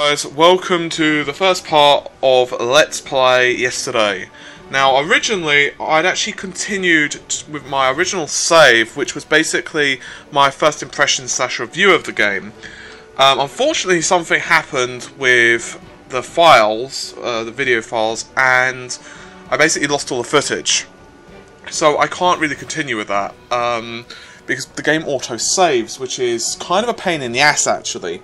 Guys, welcome to the first part of Let's Play yesterday. Now, originally, I'd actually continued with my original save, which was basically my first impression slash review of the game. Um, unfortunately, something happened with the files, uh, the video files, and I basically lost all the footage. So I can't really continue with that, um, because the game auto-saves, which is kind of a pain in the ass, actually.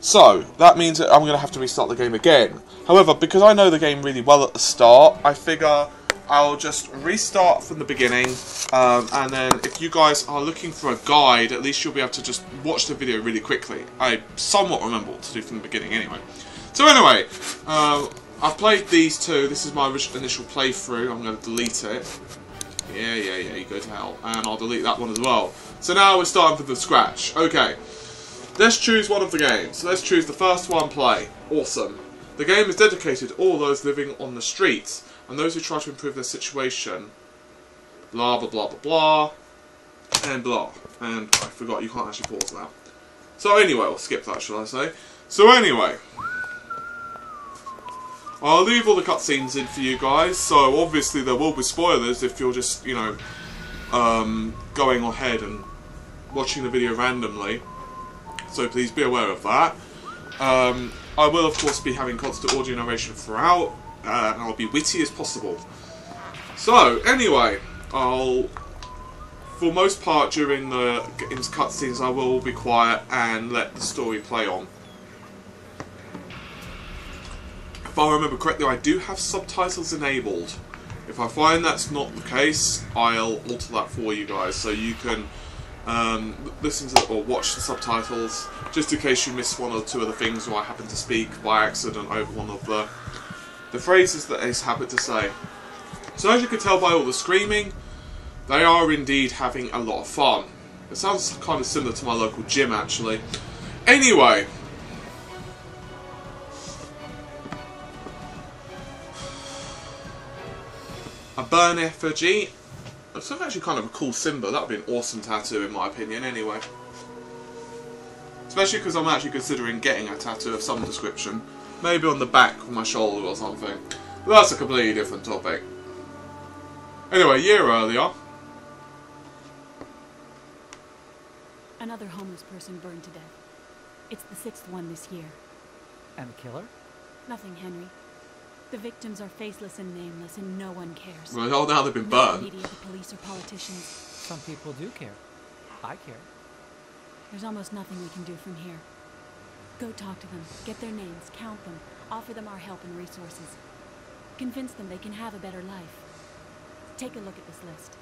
So, that means that I'm going to have to restart the game again. However, because I know the game really well at the start, I figure I'll just restart from the beginning, um, and then if you guys are looking for a guide, at least you'll be able to just watch the video really quickly. I somewhat remember what to do from the beginning anyway. So anyway, um, I've played these two. This is my initial playthrough. I'm going to delete it. Yeah, yeah, yeah, you go to hell. And I'll delete that one as well. So now we're starting from the scratch. Okay. Let's choose one of the games. Let's choose the first one play. Awesome. The game is dedicated to all those living on the streets and those who try to improve their situation. Blah, blah, blah, blah, blah. And blah. And I forgot, you can't actually pause that. So anyway, we'll skip that, shall I say. So anyway. I'll leave all the cutscenes in for you guys, so obviously there will be spoilers if you're just, you know, um, going ahead and watching the video randomly so please be aware of that. Um, I will, of course, be having constant audio narration throughout, uh, and I'll be witty as possible. So, anyway, I'll, for most part during the cutscenes, I will be quiet and let the story play on. If I remember correctly, I do have subtitles enabled. If I find that's not the case, I'll alter that for you guys, so you can um, listen to or watch the subtitles just in case you miss one or two of the things or I happen to speak by accident over one of the the phrases that Ace habit to say. So as you can tell by all the screaming, they are indeed having a lot of fun. It sounds kind of similar to my local gym actually. Anyway, a burn effigy it's actually kind of a cool symbol. That would be an awesome tattoo in my opinion anyway. Especially because I'm actually considering getting a tattoo of some description. Maybe on the back of my shoulder or something. But that's a completely different topic. Anyway, a year earlier. Another homeless person burned to death. It's the sixth one this year. And the killer? Nothing, Henry. The victims are faceless and nameless, and no one cares. Well, all now they've been No burned. media, the police, or politicians. Some people do care. I care. There's almost nothing we can do from here. Go talk to them, get their names, count them, offer them our help and resources. Convince them they can have a better life. Take a look at this list.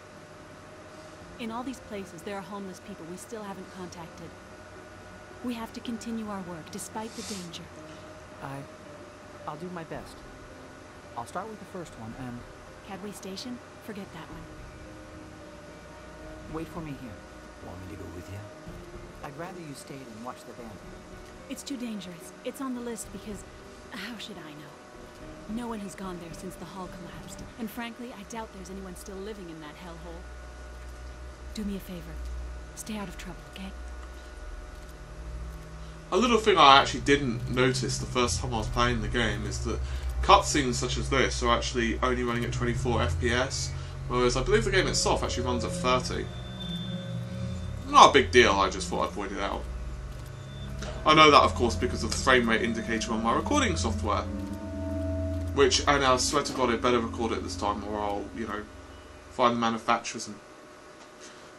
In all these places, there are homeless people we still haven't contacted. We have to continue our work, despite the danger. I... I'll do my best. I'll start with the first one, and Cadway Station? Forget that one. wait for me here. Want me to go with you? I'd rather you stayed and watched the band. It's too dangerous. It's on the list because... How should I know? No one has gone there since the hall collapsed. And frankly, I doubt there's anyone still living in that hellhole. Do me a favor. Stay out of trouble, okay? A little thing I actually didn't notice the first time I was playing the game is that cutscenes such as this are actually only running at 24 FPS, whereas I believe the game itself actually runs at 30. Not a big deal, I just thought I'd point it out. I know that, of course, because of the frame rate indicator on my recording software. Which, and I swear to God, it better record it this time, or I'll, you know, find the manufacturers and...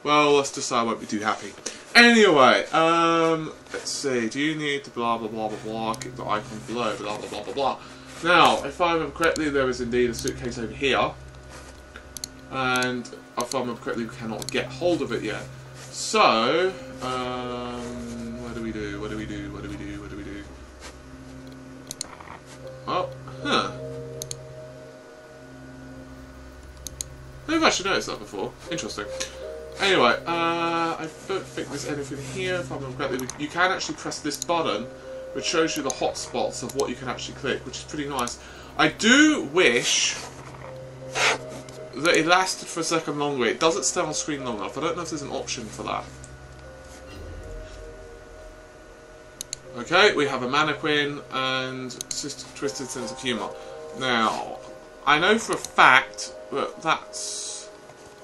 Well, let's just say I won't be too happy. Anyway, um, let's see, do you need to blah blah blah blah blah, click the icon below, blah blah blah blah blah. Now, if I remember correctly, there is indeed a suitcase over here. And if I remember correctly, we cannot get hold of it yet. So, um, what do we do, what do we do, what do we do, what do we do? Oh, huh. I've actually noticed that before. Interesting. Anyway, uh, I don't think there's anything here. If I remember correctly, you can actually press this button, which shows you the hotspots of what you can actually click, which is pretty nice. I do wish that it lasted for a second longer. It doesn't stay on screen long enough. I don't know if there's an option for that. Okay, we have a mannequin and Twisted Sense of Humour. Now, I know for a fact that that's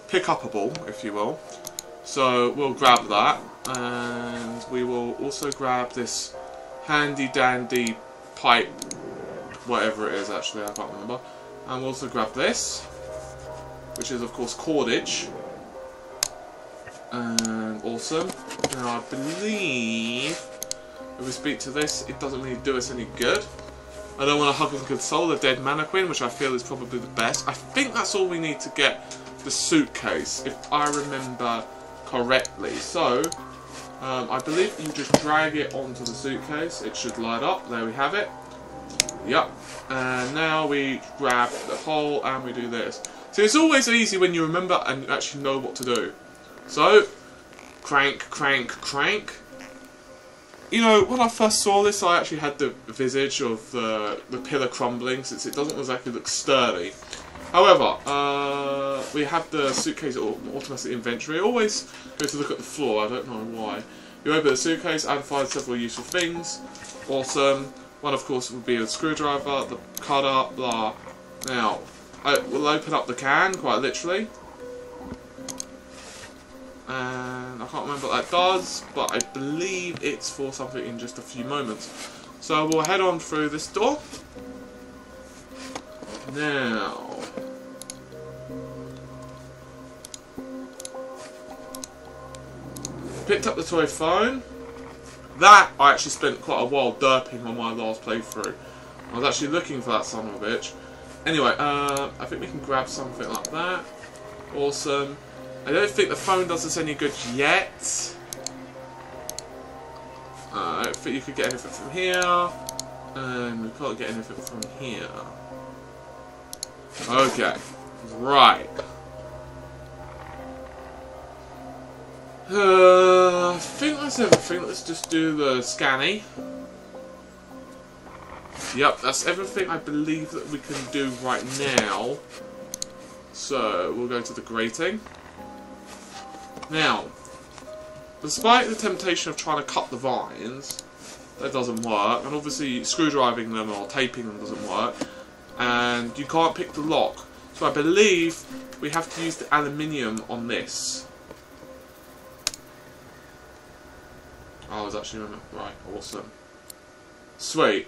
pick upable, if you will. So we'll grab that, and we will also grab this handy dandy pipe, whatever it is actually, I can't remember. And we'll also grab this, which is of course cordage. And awesome. Now I believe if we speak to this, it doesn't really do us any good. I don't want to hug and console the dead mannequin, which I feel is probably the best. I think that's all we need to get the suitcase, if I remember correctly. So, um, I believe you just drag it onto the suitcase. It should light up. There we have it. Yep. And now we grab the hole and we do this. So it's always easy when you remember and actually know what to do. So, crank, crank, crank. You know, when I first saw this, I actually had the visage of the, the pillar crumbling, since it doesn't exactly look sturdy. However, uh, we have the suitcase automatic inventory. Always go to look at the floor, I don't know why. You open the suitcase and find several useful things. Awesome. One, of course, would be a screwdriver, the cutter, blah. Now, I will open up the can, quite literally. And I can't remember what that does, but I believe it's for something in just a few moments. So we'll head on through this door. Now... Picked up the toy phone. That I actually spent quite a while derping on my last playthrough. I was actually looking for that son of a bitch. Anyway, uh, I think we can grab something like that. Awesome. I don't think the phone does us any good yet. Uh, I don't think you could get anything from here. And we can't get anything from here. Okay. Right. Uh, I think that's everything. Let's just do the scanning. Yep, that's everything I believe that we can do right now. So, we'll go to the grating. Now, despite the temptation of trying to cut the vines, that doesn't work, and obviously screwdriving them or taping them doesn't work, and you can't pick the lock. So I believe we have to use the aluminium on this. Oh, I was actually right. Awesome. Sweet.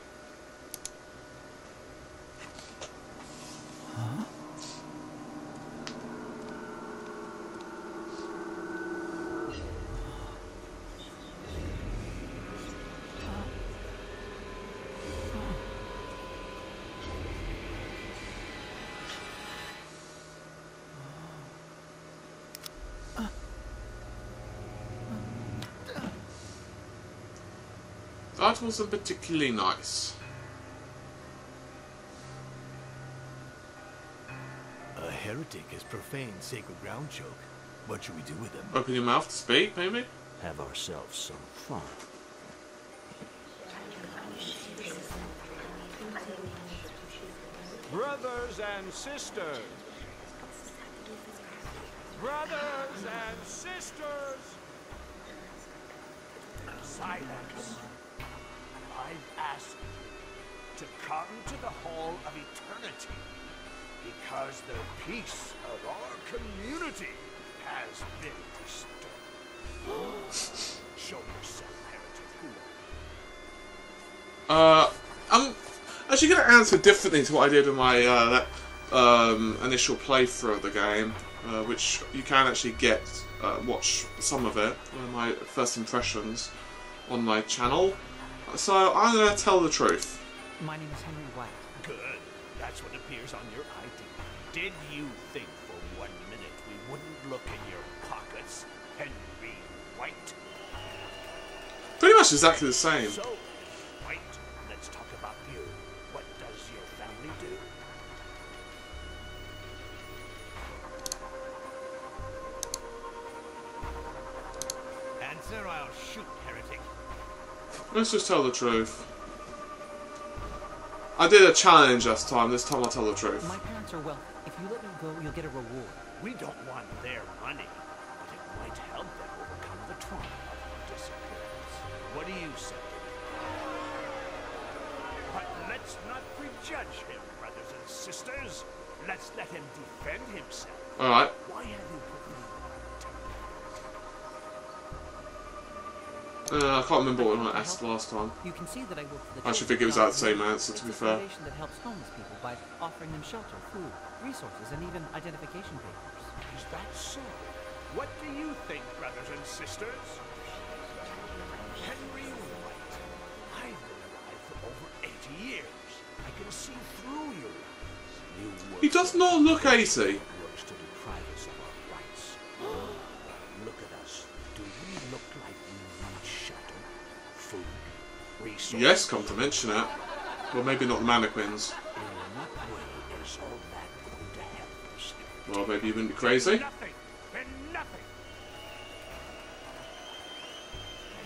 That wasn't particularly nice. A heretic has profaned sacred ground, Choke. What should we do with him? Open your mouth to speak, maybe? Have ourselves some fun. Brothers and sisters. Brothers and sisters. Silence. I've asked to come to the Hall of Eternity because the peace of our community has been disturbed. Show yourself, heretic. Uh, I'm actually going to answer differently to what I did in my uh, um, initial playthrough of the game, uh, which you can actually get, uh, watch some of it, my first impressions on my channel. So I'm going to tell the truth. My name is Henry White. Good. That's what appears on your ID. Did you think for one minute we wouldn't look in your pockets, Henry White? Pretty much exactly the same. So, White, let's talk about you. What does your family do? Answer, I'll shoot, heretic. Let's just tell the truth. I did a challenge last time, this time I'll tell the truth. My parents are wealthy. If you let me go, you'll get a reward. We don't want their money, but it might help them overcome the trauma of our disappearance. What do you say? Let's not prejudge him, brothers and sisters. Let's let him defend himself. Alright. Why have you profaned Uh, I can't remember what I asked last time. You can see that I work for the I should think it was that same answer, to be It's a fair. that helps homeless people by offering them shelter, food, resources, and even identification papers. Is that so? What do you think, brothers and sisters? Henry White. I've been alive for over 80 years. I can see through you. You He does not look 80. works to deprive us of our rights. look at us. Do we look like Yes, come to mention it. Well, maybe not the mannequins. In what way is all that going to help us? Well, maybe you wouldn't be crazy. Nothing. Nothing.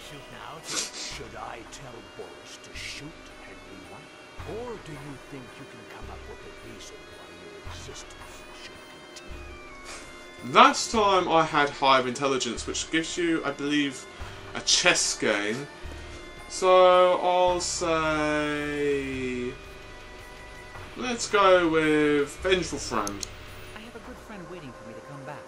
Shoot now. Should I tell Boris to shoot White? Or do you think you can come up with a reason why your existence should continue? Last time I had higher intelligence, which gives you, I believe, a chess game. So I'll say. Let's go with Vengeful Friend. I have a good friend waiting for me to come back.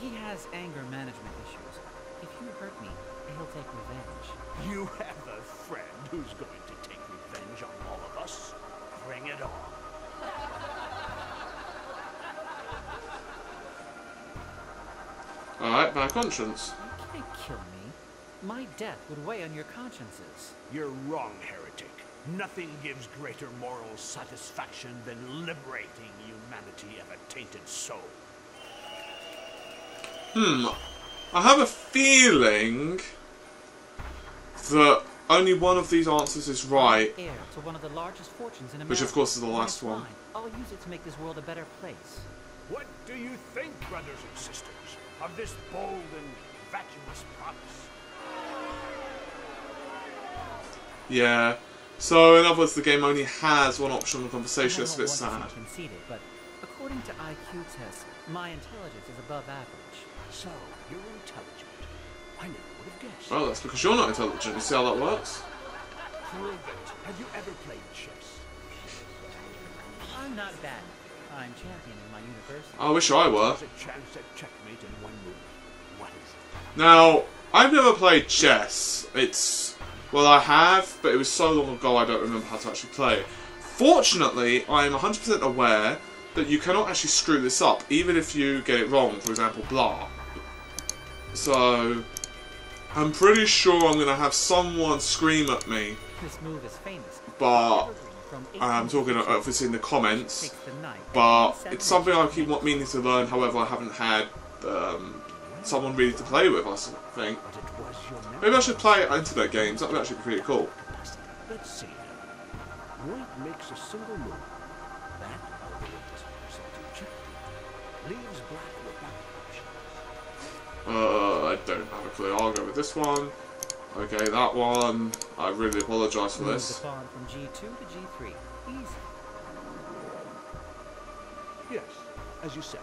He has anger management issues. If you hurt me, he'll take revenge. You have a friend who's going to take revenge on all of us? Bring it on. Alright, bad conscience. You can't kill me. My death would weigh on your consciences. You're wrong, heretic. Nothing gives greater moral satisfaction than liberating humanity of a tainted soul. Hmm. I have a feeling that only one of these answers is right. Heir to one of the largest fortunes in America. Which, of course, is the last one. I'll use it to make this world a better place. What do you think, brothers and sisters, of this bold and vacuous promise? Yeah. So, in other words, the game only has one option of conversation. I That's a bit sad. seem conceited, but according to IQ tests, my intelligence is above average. So, you're intelligent. I never would have guessed. Well, that's because you're not intelligent. You see how that works? Prove it. Have you ever played chess? I'm not bad. I'm champion in my university. I wish I were. There's a chance at checkmate in one move. What is it? Now, I've never played chess. It's. Well, I have, but it was so long ago I don't remember how to actually play it. Fortunately, I am 100% aware that you cannot actually screw this up, even if you get it wrong, for example, blah. So, I'm pretty sure I'm going to have someone scream at me, This move is famous. but I'm talking 1862, obviously in the comments. takes the knight But it's something I keep meaning to learn, however, I haven't had um, someone really to play with, I think. But it was your memory. Maybe I should play internet games, that would actually be pretty cool. Let's see. White makes a single move. That, although it doesn't result in checkmate, leaves black without options. Uh, I don't have a clue. I'll go with this one. Okay, that one. I really apologise for this. the pawn from G2 to G3. Easy. Yes, as you said,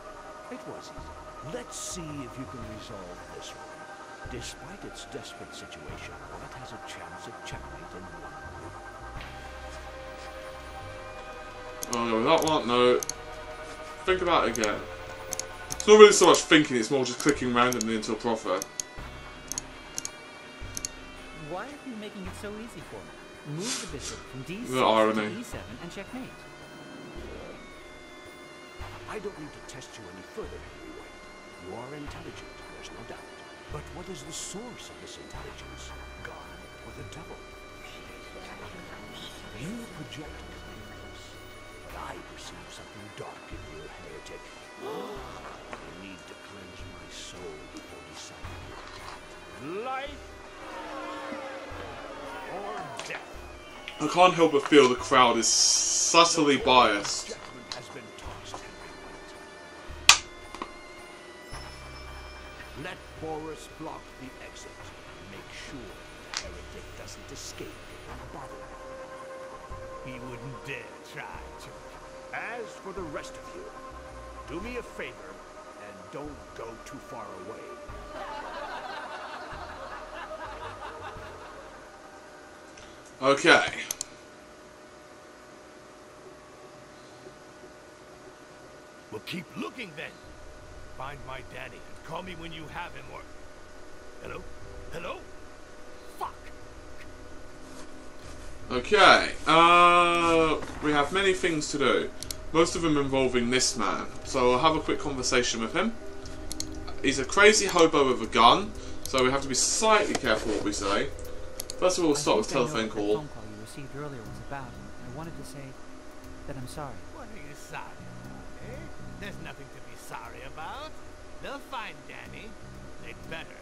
it was easy. Let's see if you can resolve this one. Despite its desperate situation, White has a chance at checkmate in one move. I'll with that one. No. Think about it again. It's not really so much thinking, it's more just clicking randomly until profit. Why are you making it so easy for me? Move the bishop from D6 The irony. to E7 and checkmate. I don't need to test you any further, Henry White. You are intelligent, there's no doubt. But what is the source of this intelligence? God or the devil? You project kindness, but I perceive something dark in you, heretic. I need to cleanse my soul before deciding. Life or death? I can't help but feel the crowd is subtly biased. Okay. Well, keep looking then. Find my daddy and call me when you have him or... Hello? Hello? Fuck! Okay. Uh, we have many things to do. Most of them involving this man. So I'll have a quick conversation with him. He's a crazy hobo with a gun. So we have to be slightly careful what we say. First of all, we'll start with I think I know telephone call. The phone call you received earlier was about, and I wanted to say that I'm sorry. What are you sorry about, eh? There's nothing to be sorry about. They'll find Danny. They'd better.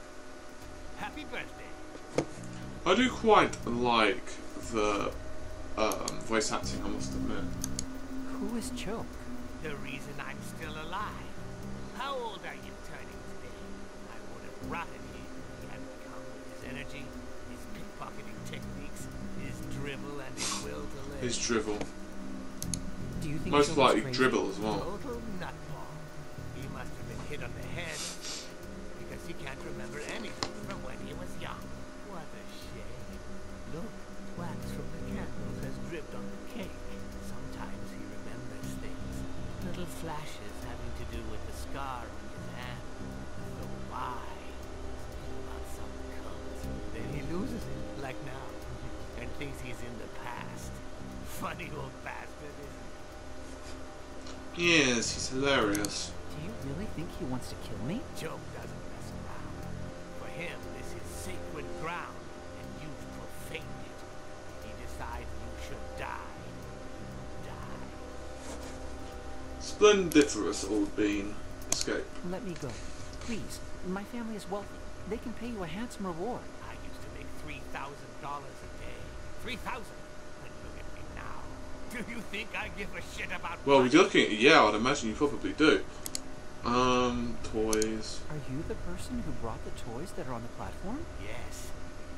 Happy birthday. I do quite like the um, voice acting, I must admit. Who is Choke? The reason I'm still alive. How old are you turning today? I would have rotted here if he hadn't come with his energy, his pickpocketing techniques, his dribble, and his will to live. His drivel. Do you think Most likely dribble as well. Total nutball. He must have been hit on the head because he can't remember anything from when he was young. What a shame. Look, wax from the candles has dripped on the cake. Sometimes he remembers things. Little flashes having to do with the scar in the past. Funny old bastard, isn't he? Yes, he's hilarious. Do you really think he wants to kill me? Job doesn't mess around. For him, this is sacred ground, and you've profaned it. If he decides you should die, you die. Splendiferous old bean. Escape. Let me go. Please. My family is wealthy. They can pay you a handsome reward. I used to make three thousand dollars a day. Three thousand. And look at me now. Do you think I give a shit about Well, we're looking at yeah, I'd imagine you probably do. Um, toys. Are you the person who brought the toys that are on the platform? Yes.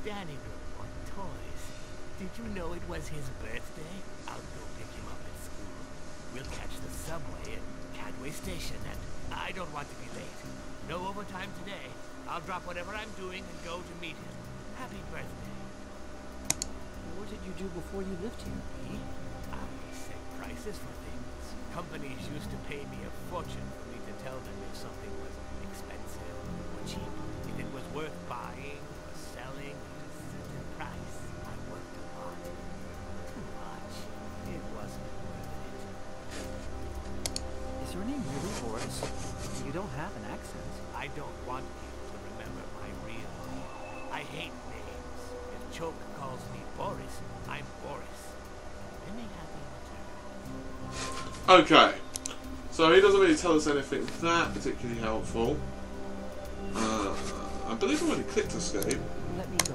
Danny will want toys. Did you know it was his birthday? I'll go pick him up at school. We'll catch the subway at Cadway Station, and I don't want to be late. No overtime today. I'll drop whatever I'm doing and go to meet him. Happy birthday. What did you do before you lived here? Me? I set prices for things. Companies used to pay me a fortune for me to tell them if something was expensive or cheap, if it was worth buying or selling at a certain price. I worked a lot. Too much. It wasn't worth it. Is your name really Boris? You don't have an accent. I don't want people to remember my real name. I hate names. If Choke calls me Boris, I'm Boris. Let me have you too. Okay. So he doesn't really tell us anything that particularly helpful. Uh, I believe I already clicked escape. Let me go.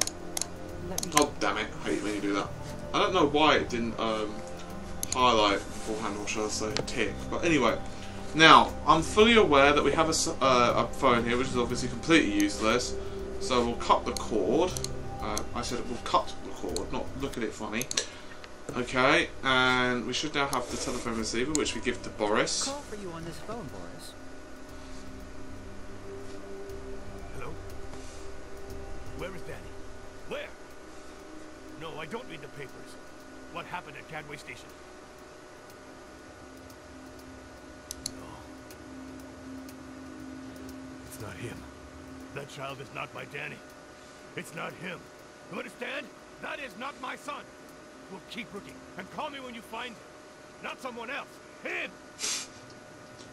Let me Oh damn it! I hate when you do that. I don't know why it didn't um, highlight beforehand, or should I say tick. But anyway, now I'm fully aware that we have a, s- uh, a phone here, which is obviously completely useless. So we'll cut the cord. Uh, I said we'll cut the cord, not look at it funny. Okay, and we should now have the telephone receiver, which we give to Boris. call for you on this phone, Boris. Hello? Where is Danny? Where? No, I don't read the papers. What happened at Cadway Station? No. It's not him. That child is not my Danny. It's not him. You understand? That is not my son. We'll keep looking and call me when you find him. Not someone else. Him!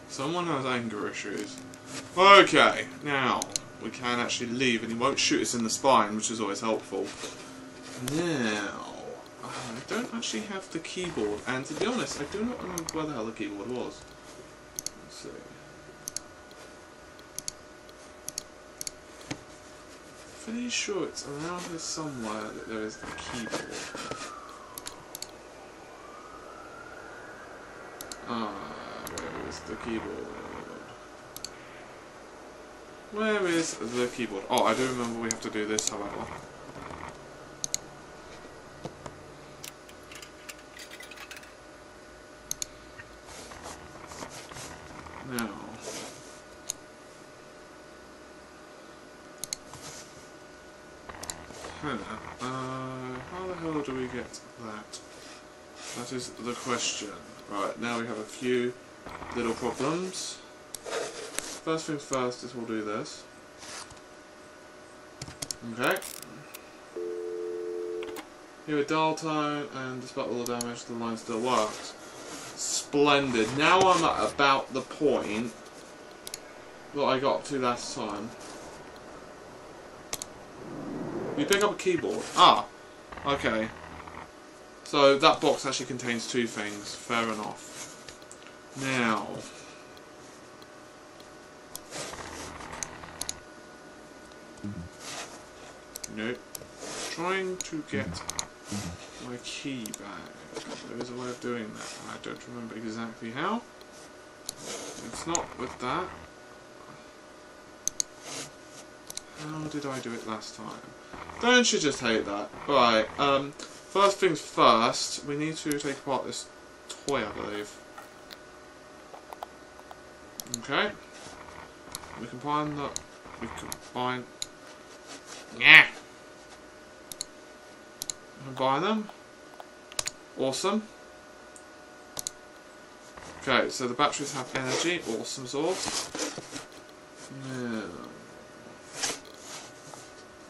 Someone has anger issues. Okay, now we can actually leave, and he won't shoot us in the spine, which is always helpful. Now, I don't actually have the keyboard, and to be honest, I do not remember where the hell the keyboard was. Let's see. Pretty sure it's around here somewhere that there is a keyboard. Ah, where is the keyboard? Where is the keyboard? Oh, I do remember we have to do this, however. Now. Uh, how the hell do we get that? That is the question. Right, now we have a few little problems. First things first is we'll do this. Okay. Here a dial tone, and despite all the damage, the line still works. Splendid. Now I'm at about the point that I got to last time. You pick up a keyboard. Ah, okay. So that box actually contains two things. Fair enough. Now. Nope. Trying to get my key back. There is a way of doing that. I don't remember exactly how. It's not with that. How did I do it last time? Don't you just hate that? Right, um, first things first, we need to take apart this toy, I believe. Okay. We can combine the... We can combine... Yeah. Combine them. Awesome. Okay, so the batteries have energy. Awesome sauce. Yeah.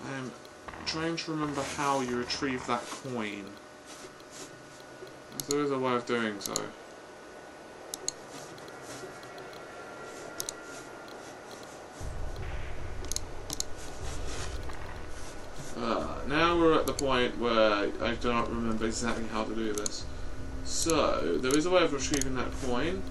I'm trying to remember how you retrieve that coin. There is a way of doing so. Uh, now we're at the point where I do not remember exactly how to do this. So, there is a way of retrieving that coin.